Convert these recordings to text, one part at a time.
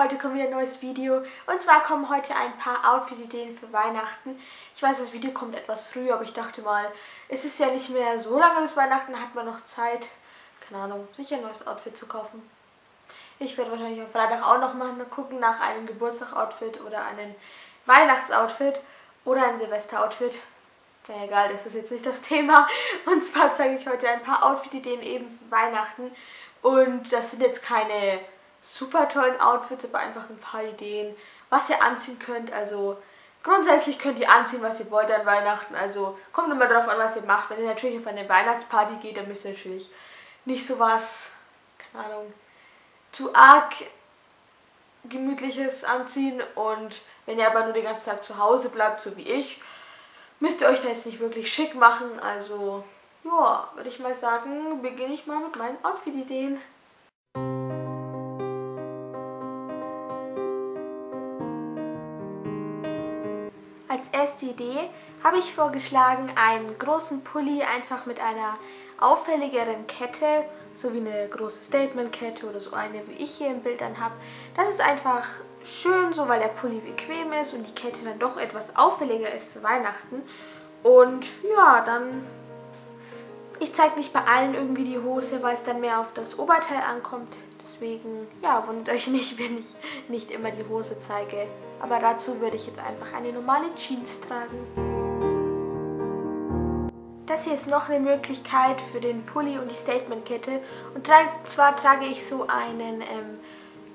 heute kommt wieder ein neues Video. Und zwar kommen heute ein paar Outfit-Ideen für Weihnachten. Ich weiß, das Video kommt etwas früh, aber ich dachte mal, es ist ja nicht mehr so lange bis Weihnachten, hat man noch Zeit, keine Ahnung, sich ein neues Outfit zu kaufen. Ich werde wahrscheinlich am Freitag auch noch mal gucken nach einem Geburtstag-Outfit oder einem Weihnachts-Outfit oder ein Silvester-Outfit. Ja, egal, das ist jetzt nicht das Thema. Und zwar zeige ich heute ein paar Outfit-Ideen eben für Weihnachten. Und das sind jetzt keine super tollen Outfits, aber einfach ein paar Ideen, was ihr anziehen könnt. Also grundsätzlich könnt ihr anziehen, was ihr wollt an Weihnachten. Also kommt immer darauf an, was ihr macht. Wenn ihr natürlich auf eine Weihnachtsparty geht, dann müsst ihr natürlich nicht so was, keine Ahnung, zu arg gemütliches anziehen. Und wenn ihr aber nur den ganzen Tag zu Hause bleibt, so wie ich, müsst ihr euch da jetzt nicht wirklich schick machen. Also ja, würde ich mal sagen, beginne ich mal mit meinen Outfit-Ideen. Als erste Idee habe ich vorgeschlagen, einen großen Pulli einfach mit einer auffälligeren Kette, so wie eine große Statement-Kette oder so eine, wie ich hier im Bild dann habe. Das ist einfach schön so, weil der Pulli bequem ist und die Kette dann doch etwas auffälliger ist für Weihnachten. Und ja, dann... Ich zeige nicht bei allen irgendwie die Hose, weil es dann mehr auf das Oberteil ankommt. Deswegen, ja, wundert euch nicht, wenn ich nicht immer die Hose zeige. Aber dazu würde ich jetzt einfach eine normale Jeans tragen. Das hier ist noch eine Möglichkeit für den Pulli und die Statementkette. Und zwar trage ich so einen ähm,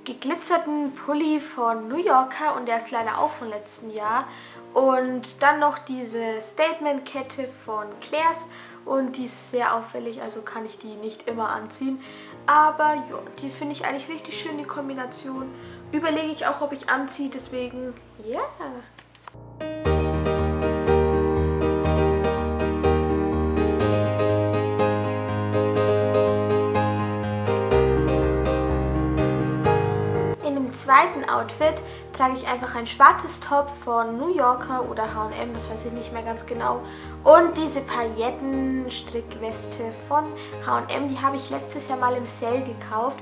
geglitzerten Pulli von New Yorker und der ist leider auch von letzten Jahr. Und dann noch diese Statementkette von Claire's und die ist sehr auffällig, also kann ich die nicht immer anziehen. Aber ja, die finde ich eigentlich richtig schön, die Kombination. Überlege ich auch, ob ich anziehe, deswegen ja. Yeah. Zweiten Outfit trage ich einfach ein schwarzes Top von New Yorker oder H&M, das weiß ich nicht mehr ganz genau. Und diese Pailletten-Strickweste von H&M, die habe ich letztes Jahr mal im Sale gekauft.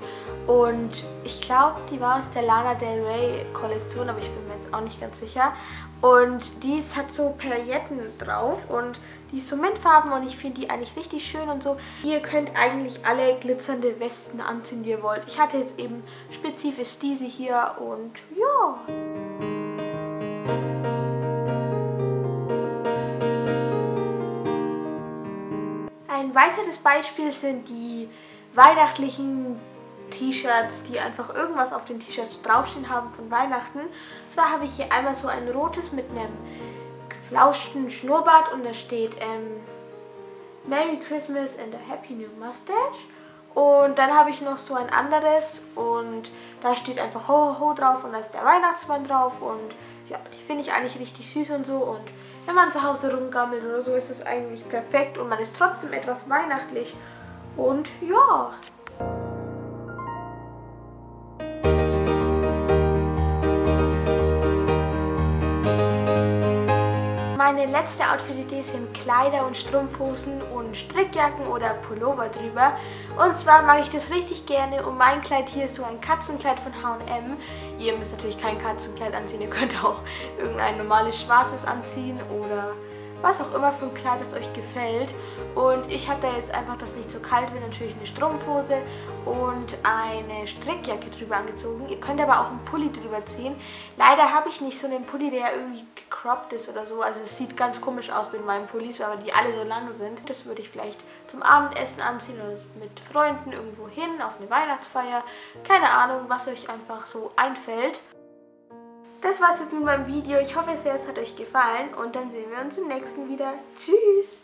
Und ich glaube, die war aus der Lana Del Rey Kollektion, aber ich bin mir jetzt auch nicht ganz sicher. Und die hat so Pailletten drauf und die ist so mintfarben und ich finde die eigentlich richtig schön und so. Ihr könnt eigentlich alle glitzernde Westen anziehen, die ihr wollt. Ich hatte jetzt eben spezifisch diese hier und ja. Ein weiteres Beispiel sind die weihnachtlichen T-Shirts, die einfach irgendwas auf den T-Shirts draufstehen haben von Weihnachten. Und zwar habe ich hier einmal so ein rotes mit einem geflauschten Schnurrbart und da steht ähm, Merry Christmas and a Happy New Mustache. Und dann habe ich noch so ein anderes und da steht einfach Ho, Ho, drauf und da ist der Weihnachtsmann drauf und ja, die finde ich eigentlich richtig süß und so und wenn man zu Hause rumgammelt oder so, ist das eigentlich perfekt und man ist trotzdem etwas weihnachtlich und ja. Meine letzte Outfit-Idee sind Kleider und Strumpfhosen und Strickjacken oder Pullover drüber. Und zwar mag ich das richtig gerne und mein Kleid hier ist so ein Katzenkleid von H&M. Ihr müsst natürlich kein Katzenkleid anziehen, ihr könnt auch irgendein normales schwarzes anziehen oder was auch immer für ein Kleid das euch gefällt. Und ich habe da jetzt einfach, dass nicht so kalt wird, natürlich eine Strumpfhose und eine Strickjacke drüber angezogen. Ihr könnt aber auch einen Pulli drüber ziehen. Leider habe ich nicht so einen Pulli, der irgendwie gecroppt ist oder so. Also es sieht ganz komisch aus mit meinen Pullis, weil die alle so lang sind. Das würde ich vielleicht zum Abendessen anziehen oder mit Freunden irgendwo hin, auf eine Weihnachtsfeier. Keine Ahnung, was euch einfach so einfällt. Das war's jetzt mit meinem Video. Ich hoffe sehr, es hat euch gefallen und dann sehen wir uns im nächsten wieder. Tschüss!